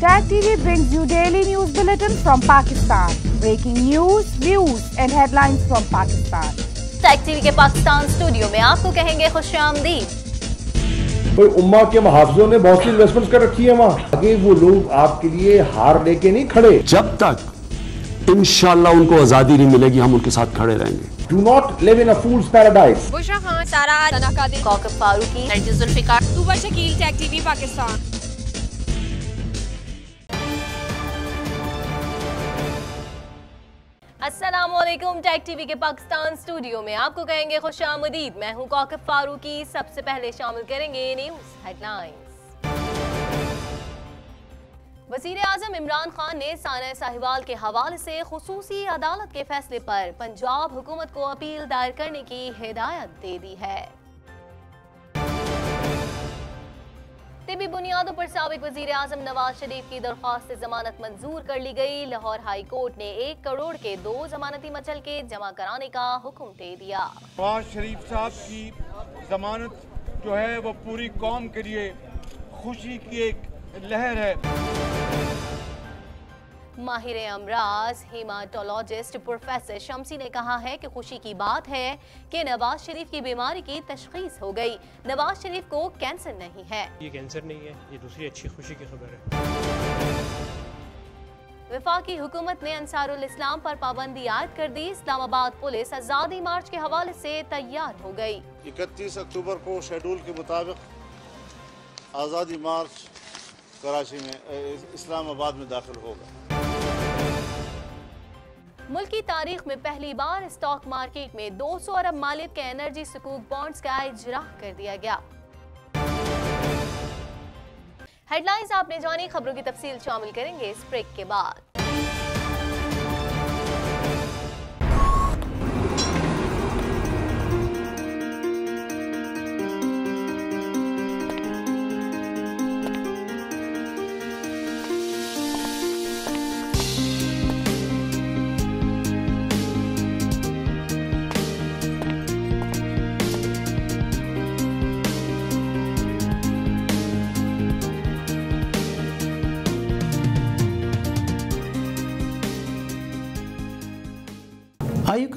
Tag TV brings you daily news bulletin from Pakistan. Breaking news, views and headlines from Pakistan. Tag TV کے Pakistan studio میں آپ کو کہیں گے خوش آمدید کوئی کے محافظوں نے بہت سی انویسٹمنٹ کر رکھی ہے وہاں آگے وہ لوگ آپ کے لیے ہار لے کے نہیں کھڑے جب تک انشاءاللہ ان کو آزادی نہیں ملے گی ہم ان کے ساتھ کھڑے رہیں گے Do not live in a fool's paradise. بشا Khan, سارا, سنا قادر, کوکب فاروقی, نرجز الفقار, صوبہ شکیل, ٹیک ٹی وی پاکستان. السلام علیکم ٹیک ٹی وی کے پاکستان اسٹوڈیو میں آپ کو کہیں گے خوش آمدید۔ میں ہوں کوکب فاروقی۔ سب سے پہلے شامل کریں گے نیوز ہیڈ لائنز وزیر اعظم عمران خان نے سانہ ساہیوال کے حوالے سے خصوصی عدالت کے فیصلے پر پنجاب حکومت کو اپیل دائر کرنے کی ہدایت دے دی ہے۔ طبی بنیادوں پر سابق وزیر اعظم نواز شریف کی درخواست ضمانت منظور کر لی گئی۔ لاہور ہائی کورٹ نے ایک کروڑ کے دو ضمانتی مچل کے جمع کرانے کا حکم دے دیا۔ نواز شریف صاحب کی ضمانت جو ہے وہ پوری قوم کے لیے خوشی کی ایک لہر ہے۔ ماہر امراض ہیماٹولوجسٹ پروفیسر شمسی نے کہا ہے کہ خوشی کی بات ہے کہ نواز شریف کی بیماری کی تشخیص ہو گئی۔ نواز شریف کو کینسر نہیں ہے۔ یہ کینسر نہیں ہے یہ دوسری اچھی خوشی کی خبر ہے۔ وفاقی حکومت نے انصار الاسلام پر پابندی عائد کر دی۔ اسلام آباد پولیس آزادی مارچ کے حوالے سے تیار ہو گئی۔ اکتیس اکتوبر کو شیڈول کے مطابق آزادی مارچ کراچی میں اسلام آباد میں داخل ہوگا۔ ملک کی تاریخ میں پہلی بار اسٹاک مارکیٹ میں دو سو ارب مالک کے انرجی سکوک بانڈز کا اجرا کر دیا گیا۔ ہیڈ لائنز آپ نے جانی، خبروں کی تفصیل شامل کریں گے اس بریک کے بعد۔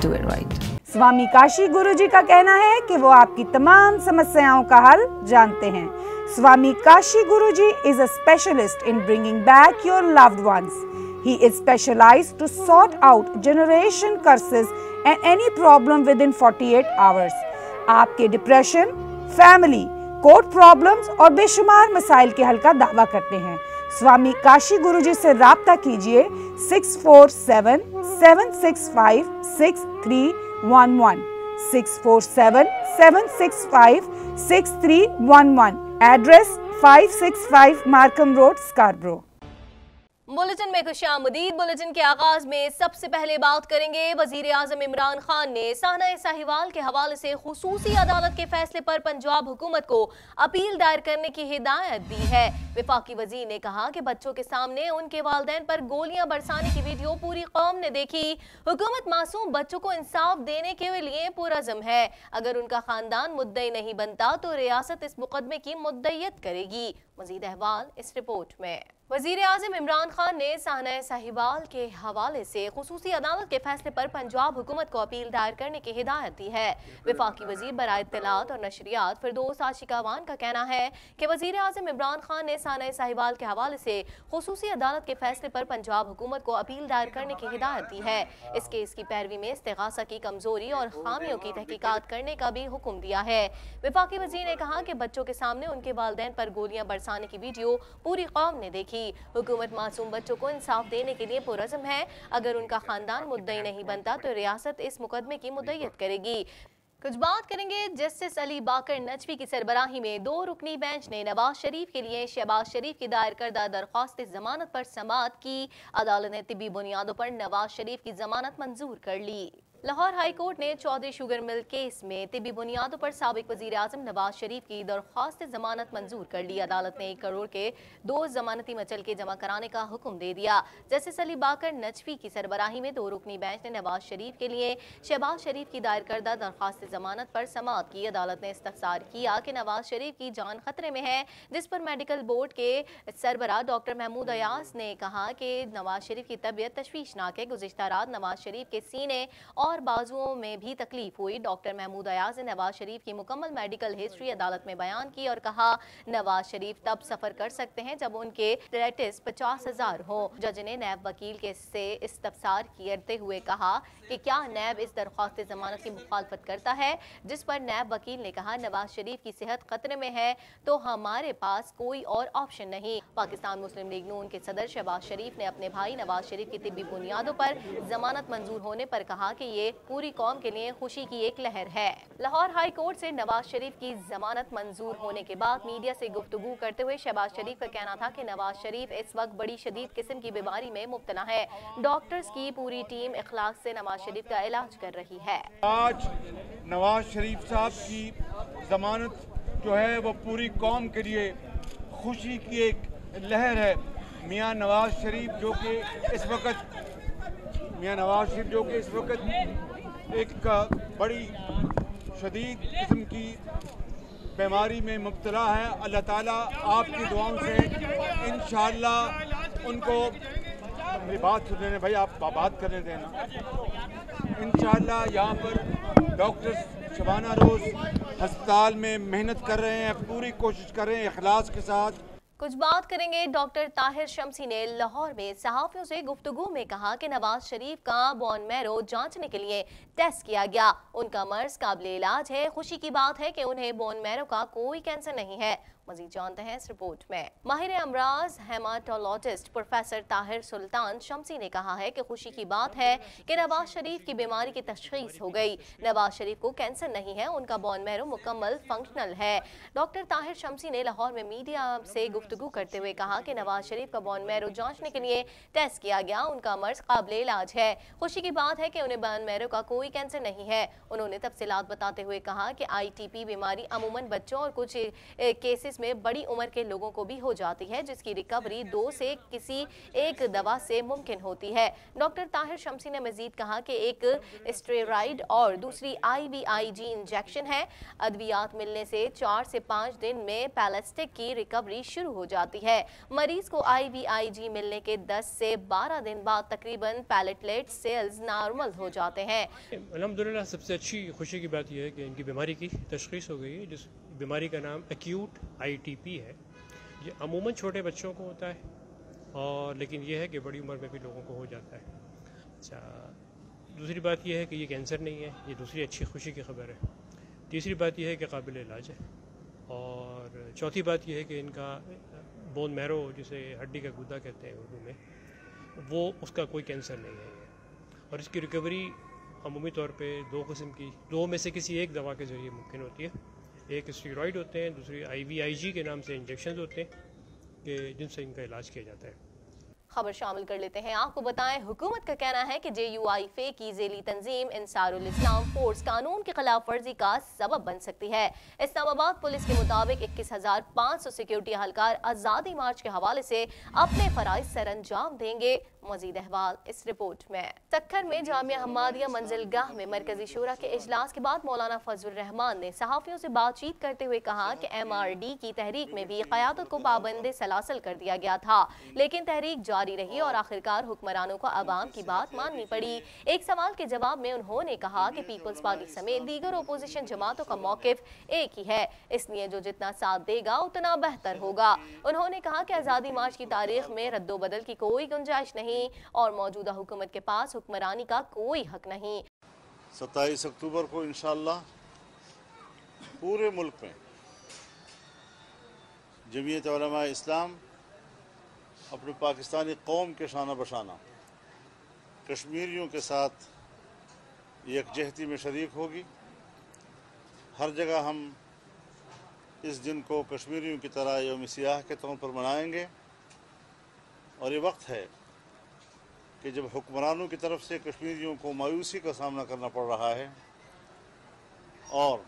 do it right. Swami Kashi Guru جی کا کہنا ہے کہ وہ آپ کی تمام سمسیاؤں کا حل جانتے ہیں Swami Kashi Guru ji is a specialist in bringing back your love once he is specialize to sort out generation curses and any problem with in forty eight hours آپ کے ڈپریشن فیملی کوٹ problems اور بے شمار مسائل کے حل کا دعویٰ کرتے ہیں سوامی کاشی گرو جی سے رابطہ کیجیے 6477656311 Address 565 Markham Road, Scarborough. Bulletin میں خوش آمدید۔ بلٹن کے آغاز میں سب سے پہلے بات کریں گے۔ وزیر اعظم عمران خان نے سانہ ساہیوال کے حوالے سے خصوصی عدالت کے فیصلے پر پنجاب حکومت کو اپیل دائر کرنے کی ہدایت دی ہے۔ وفاقی وزیر نے کہا کہ بچوں کے سامنے ان کے والدین پر گولیاں برسانے کی ویڈیو پوری قوم نے دیکھی۔ حکومت معصوم بچوں کو انصاف دینے کے لیے پرعزم ہے۔ اگر ان کا خاندان مدعی نہیں بنتا تو ریاست اس مقدمے کی مدعیت کرے گی۔ مزید احوال اس رپورٹ میں۔ وزیر اعظم عمران خان نے سانہ سہیوال کے حوالے سے خصوصی عدالت کے فیصلے پر پنجاب حکومت کو اپیل دائر کرنے کی ہدایت دی ہے۔ وفاقی وزیر برائے اطلاعات اور نشریات فردوس آشکاوان کا کہنا ہے کہ وزیر اعظم عمران خان نے سانہ سہیوال کے حوالے سے خصوصی عدالت کے فیصلے پر پنجاب حکومت کو اپیل دائر کرنے کی ہدایت دی ہے۔ اس کیس کی پیروی میں استغاثہ کی کمزوری اور خامیوں کی تحقیقات کرنے کا بھی حکم دیا ہے۔ وفاقی وزیر نے کہا کہ بچوں کے سامنے ان کے والدین پر گولیاں برسانے کی ویڈیو پوری قوم نے دیکھی۔ دی حکومت معصوم بچوں کو انصاف دینے کے لیے پورزم ہے۔ اگر ان کا خاندان مدعی نہیں بنتا تو ریاست اس مقدمے کی مدعیت کرے گی۔ کچھ بات کریں گے، جسٹس علی باکر نچوی کی سربراہی میں دو رکنی بینچ نے نواز شریف کے لیے شہباز شریف کی دائر کردہ درخواست زمانت پر سماعت کی۔ عدالت نے طبی بنیادوں پر نواز شریف کی ضمانت منظور کر لی۔ لاہور ہائی کورٹ نے چودھری شوگر مل کیس میں طبی بنیادوں پر سابق وزیر اعظم نواز شریف کی درخواست ضمانت منظور کر لی۔ عدالت نے ایک کروڑ کے دو ضمانتی مچل کے جمع کرانے کا حکم دے دیا۔ جسٹس علی باکر نجوی کی سربراہی میں دو رکنی بینچ نے نواز شریف کے لیے شہباز شریف کی دائر کردہ درخواست ضمانت پر سماعت کی۔ عدالت نے استفسار کیا کہ نواز شریف کی جان خطرے میں ہے، جس پر میڈیکل بورڈ کے سربراہ ڈاکٹر محمود ایاز نے کہا کہ نواز شریف کی طبیعت تشویشناک ہے۔ گزشتہ رات نواز شریف کے سینے اور اور بازوؤں میں بھی تکلیف ہوئی۔ ڈاکٹر محمود ایاز نے نواز شریف کی مکمل میڈیکل ہسٹری عدالت میں بیان کی اور کہا، نواز شریف تب سفر کر سکتے ہیں جب ان کے ریٹس پچاس ہزار ہو جج نے نیب وکیل کے سے استفسار کرتے ہوئے کہا کہ کیا نیب اس درخواست ضمانت کی مخالفت کرتا ہے؟ جس پر نیب وکیل نے کہا، نواز شریف کی صحت خطرے میں ہے تو ہمارے پاس کوئی اور آپشن نہیں۔ پاکستان مسلم لیگ نون کے صدر شہباز شریف نے اپنے بھائی نواز شریف کی طبی بنیادوں پر ضمانت منظور ہونے پر کہا کہ یہ پوری قوم کے لیے خوشی کی ایک لہر ہے۔ لاہور ہائی کورٹ سے نواز شریف کی ضمانت منظور ہونے کے بعد میڈیا سے گفتگو کرتے ہوئے شہباز شریف کا کہنا تھا کہ نواز شریف اس وقت بڑی شدید قسم کی بیماری میں مبتلا ہے ڈاکٹرز کی پوری ٹیم اخلاق سے نواز شریف کا علاج کر رہی ہے۔ آج نواز شریف صاحب کی ضمانت جو ہے وہ پوری قوم کے لیے خوشی کی ایک لہر ہے۔ میاں نواز شریف جو کہ اس وقت میاں نواز شریف، جو کہ اس وقت ایک بڑی شدید قسم کی بیماری میں مبتلا ہے، اللہ تعالیٰ آپ کی دعاؤں سے انشاءاللہ ان کو میری بات سن لینے، بھائی آپ بات کرنے دینا انشاءاللہ یہاں پر ڈاکٹر شبانہ روز ہسپتال میں محنت کر رہے ہیں، پوری کوشش کر رہے ہیں اخلاص کے ساتھ۔ کچھ بات کریں گے۔ ڈاکٹر طاہر شمسی نے لاہور میں صحافیوں سے گفتگو میں کہا کہ نواز شریف کا بون میرو جانچنے کے لیے ٹیسٹ کیا گیا۔ ان کا مرض قابل علاج ہے۔ خوشی کی بات ہے کہ انہیں بون میرو کا کوئی کینسر نہیں ہے۔ مزید جانتے ہیں اس رپورٹ میں۔ ماہر امراض ہیماٹولوجسٹ پروفیسر طاہر سلطان شمسی نے کہا ہے کہ خوشی کی بات ہے کہ نواز شریف کی بیماری کی تشخیص ہو گئی۔ نواز شریف کو کینسر نہیں ہے، ان کا بون میرو مکمل فنکشنل ہے۔ ڈاکٹر طاہر شمسی نے لاہور میں میڈیا سے گفتگو کرتے ہوئے کہا کہ نواز شریف کا بون میرو جانچنے کے لیے ٹیسٹ کیا گیا، ان کا مرض قابل علاج ہے۔ خوشی کی بات ہے کہ انہیں بون میرو کا کوئی کینسر نہیں ہے۔ انہوں نے تفصیلات بتاتے ہوئے کہا کہ آئی ٹی پی بیماری عموماً بچوں اور کچھ کیسز میں بڑی عمر کے لوگوں کو بھی ہو جاتی ہے، جس کی ریکوری دو سے کسی ایک دوا سے ممکن ہوتی ہے۔ ڈاکٹر طاہر شمسی نے مزید کہا کہ ایک اسٹریرائڈ اور دوسری آئی بی آئی جی انجیکشن ہے۔ ادویات ملنے سے چار سے پانچ دن میں پیلسٹک کی ریکوری شروع ہو جاتی ہے۔ مریض کو آئی بی آئی جی ملنے کے دس سے بارہ دن بعد تقریباً پیلٹلیٹ سیلز نارمل ہو جاتے ہیں۔ الحمدللہ، سب سے اچھی خوشی کی بات یہ ہے کہ ان کی بیماری کی تشخیص ہو گئی ہے، جس بیماری کا نام ایکیوٹ آئی ٹی پی ہے، یہ عموماً چھوٹے بچوں کو ہوتا ہے اور لیکن یہ ہے کہ بڑی عمر میں بھی لوگوں کو ہو جاتا ہے۔ اچھا دوسری بات یہ ہے کہ یہ کینسر نہیں ہے، یہ دوسری اچھی خوشی کی خبر ہے۔ تیسری بات یہ ہے کہ قابل علاج ہے۔ اور چوتھی بات یہ ہے کہ ان کا بون میرو جسے ہڈی کا گودا کہتے ہیں اردو میں، وہ اس کا کوئی کینسر نہیں ہے۔ اور اس کی ریکوری عمومی طور پہ دو قسم کی، دو میں سے کسی ایک دوا کے ذریعے ممکن ہوتی ہے۔ ایک اسٹیرائڈ ہوتے ہیں، دوسری آئی وی آئی جی کے نام سے انجیکشنز ہوتے ہیں کہ جن سے ان کا علاج کیا جاتا ہے۔ خبر شامل کر لیتے ہیں۔ آپ کو بتائیں، حکومت کا کہنا ہے کہ جے یو آئی فے کی ذیلی تنظیم انصار الاسلام فورس قانون کی خلاف ورزی کا سبب بن سکتی ہے۔ اسلام آباد پولیس کے مطابق اکیس ہزار پانچ سو سیکیورٹی اہلکار آزادی مارچ کے حوالے سے اپنے فرائض سر انجام دیں گے۔ مزید احوال اس رپورٹ میں۔ تکھر میں جامعہ حمادیہ منزل گاہ میں مرکزی شورا کے اجلاس کے بعد مولانا فضل الرحمان نے صحافیوں سے بات چیت کرتے ہوئے کہا کہ ایم آر ڈی کی تحریک میں بھی قیادت کو پابند سلاسل کر دیا گیا تھا، لیکن تحریک جاری جاری رہی اور آخرکار حکمرانوں کو عوام کی بات ماننی پڑی۔ ایک سوال کے جواب میں انہوں نے کہا کہ پیپلز پارٹی سمیت دیگر اپوزیشن جماعتوں کا موقف ایک ہی ہے۔ اس لیے جو جتنا ساتھ دے گا، اتنا بہتر ہوگا۔ انہوں نے کہا کہ آزادی مارچ کی تاریخ میں رد و بدل کی کوئی گنجائش نہیں اور موجودہ حکومت کے پاس حکمرانی کا کوئی حق نہیں۔ ستائیس اکتوبر کو انشاءاللہ پورے ملک میں جمعیت علماء اسلام اپنے پاکستانی قوم کے شانہ بشانہ۔ کشمیریوں کے ساتھ یکجہتی میں شریک ہوگی۔ ہر جگہ ہم اس دن کو کشمیریوں کی طرح یوم سیاح کے طور پر منائیں گے۔ اور یہ وقت ہے کہ جب حکمرانوں کی طرف سے کشمیریوں کو مایوسی کا سامنا کرنا پڑ رہا ہے اور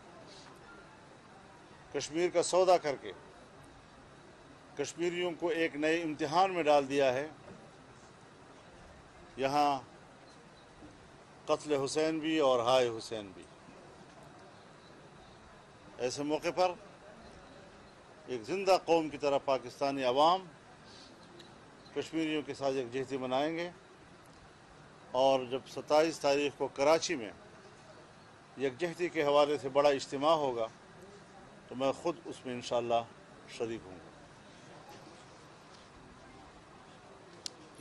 کشمیر کا سودا کر کے کشمیریوں کو ایک نئے امتحان میں ڈال دیا ہے۔ یہاں قتل حسین بھی اور ہائے حسین بھی۔ ایسے موقع پر ایک زندہ قوم کی طرح پاکستانی عوام کشمیریوں کے ساتھ ایک جہتی منائیں گے اور جب ستائیس تاریخ کو کراچی میں یکجہتی کے حوالے سے بڑا اجتماع ہوگا تو میں خود اس میں انشاءاللہ شریک ہوں۔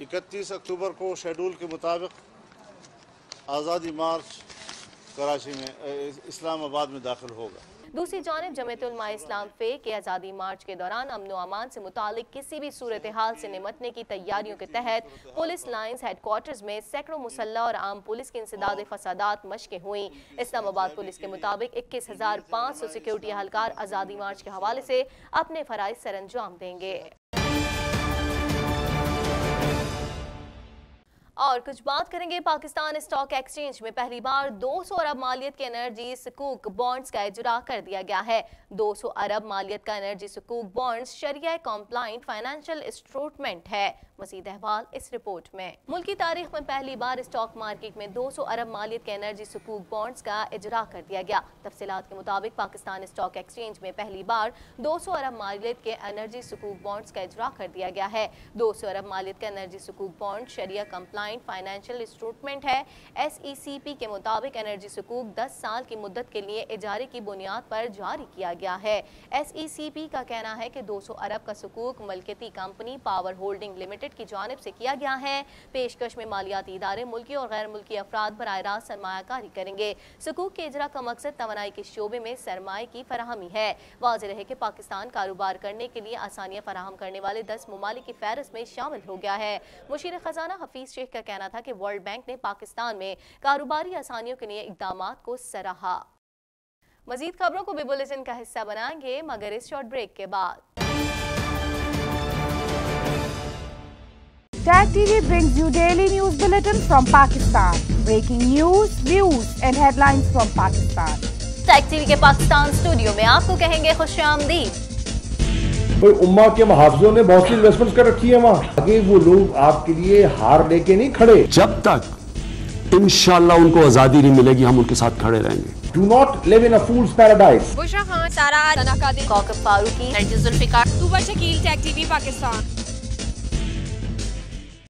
اکتیس اکتوبر کو شیڈول کے مطابق آزادی مارچ کراچی میں اسلام آباد میں داخل ہوگا۔ دوسری جانب، جمعیت علماء اسلام فے کے آزادی مارچ کے دوران امن و امان سے متعلق کسی بھی صورتحال سے نمٹنے کی تیاریوں کے تحت پولیس لائنز ہیڈ کوارٹرز میں سیکڑوں مسلح اور عام پولیس کی انسداد فسادات مشقیں ہوئیں۔ اسلام آباد پولیس کے مطابق اکیس ہزار پانچ سو سیکیورٹی اہلکار آزادی مارچ کے حوالے سے اپنے فرائض سر انجام دیں گے۔ اور کچھ بات کریں گے پاکستان اسٹاک ایکسچینج میں پہلی بار دو سو ارب مالیت کے انرجی سکوک بانڈز کا اجرا کر دیا گیا ہے۔ دو سو ارب مالیت کا انرجی سکوک بانڈز شریعہ کمپلائنٹ فائنینشل اسٹروٹمنٹ ہے۔ مزید احوال اس رپورٹ میں۔ ملکی تاریخ میں پہلی بار اسٹاک مارکیٹ میں دو سو ارب مالیت کے انرجی سکوک بانڈز کا اجرا کر دیا گیا۔ تفصیلات کے مطابق پاکستان اسٹاک ایکسچینج میں پہلی بار دو سو ارب مالیت کے انرجی سکوک بانڈز کا اجرا کر دیا گیا ہے۔ دو سو ارب مالیت کا انرجی سکوک بانڈ شریعہ کمپلائنٹ فائنینشل اسٹروٹمنٹ ہے۔ ایس ای سی پی کے مطابق انرجی سکوک دس سال کی مدت کے لیے اجارے کی بنیاد پر جاری کیا گیا ہے۔ ایس ای سی پی کا کہنا ہے کہ دو سو ارب کا سکوک ملکیتی کمپنی پاور ہولڈنگ لمیٹڈ کی جانب سے کیا گیا ہے۔ پیشکش میں مالیاتی ادارے ملکی اور غیر ملکی افراد براہ راست سرمایہ کاری کریں گے۔ سکوک کے اجرا کا مقصد توانائی کے شعبے میں سرمایہ کی فراہمی ہے۔ واضح رہے کہ پاکستان کاروبار کرنے کے لیے آسانیاں فراہم کرنے والے دس ممالک کی فہرست میں شامل ہو گیا ہے۔ مشیر خزانہ حفیظ شیخ کا کہنا تھا کہ ورلڈ بینک نے پاکستان میں کاروباری آسانیوں کے لیے اقدامات کو سراہا مزید خبروں کو بھی بلیٹن کا حصہ بنائیں گے مگر اس شارٹ بریک کے بعد Tag TV brings you daily news bulletin from Pakistan. Breaking news, views and headlines from Pakistan. Tech TV وی کے پاکستان اسٹوڈیو میں آپ کو کہیں گے خوش آمدید بھائی اما کے محافظوں نے بہت سی انویسٹمنٹ کر رکھی ہے وہاں۔ آگے وہ لوگ آپ کے لیے ہار لے کے نہیں کھڑے۔ جب تک انشاءاللہ ان کو آزادی نہیں ملے گی ہم ان کے ساتھ کھڑے رہیں گے۔ Do not live in fools paradise Bushra Khan Sara Sana Qadri Kaukab Farooqui Nargis Zulfiqar Tooba Shakeel Tech TV we Pakistan.